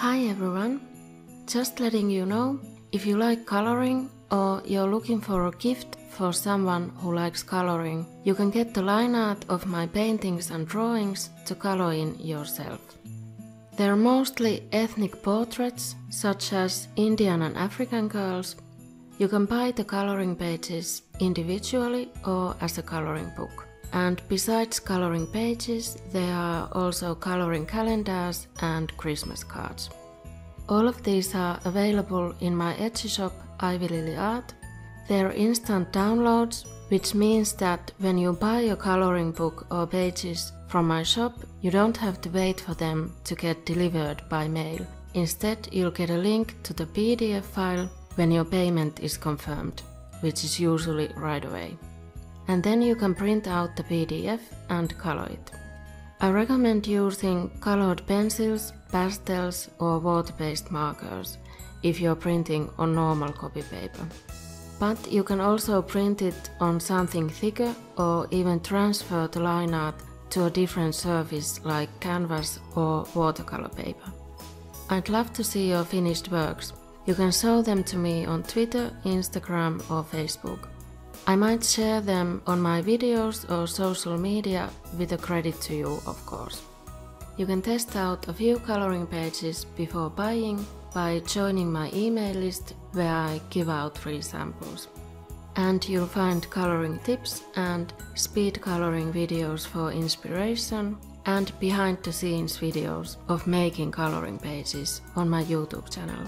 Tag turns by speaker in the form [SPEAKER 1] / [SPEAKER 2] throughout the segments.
[SPEAKER 1] Hi everyone! Just letting you know, if you like coloring or you're looking for a gift for someone who likes coloring, you can get the line art of my paintings and drawings to color in yourself. They're mostly ethnic portraits, such as Indian and African girls. You can buy the coloring pages individually or as a coloring book. And besides coloring pages, there are also coloring calendars and Christmas cards. All of these are available in my Etsy shop Ivy Lily Art. They're instant downloads, which means that when you buy a coloring book or pages from my shop, you don't have to wait for them to get delivered by mail. Instead, you'll get a link to the PDF file when your payment is confirmed, which is usually right away and then you can print out the PDF and color it. I recommend using colored pencils, pastels or water-based markers if you're printing on normal copy paper. But you can also print it on something thicker or even transfer the line art to a different surface like canvas or watercolor paper. I'd love to see your finished works. You can show them to me on Twitter, Instagram or Facebook. I might share them on my videos or social media with a credit to you, of course. You can test out a few coloring pages before buying by joining my email list where I give out free samples. And you'll find coloring tips and speed coloring videos for inspiration and behind the scenes videos of making coloring pages on my YouTube channel.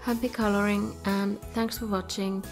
[SPEAKER 1] Happy coloring and thanks for watching!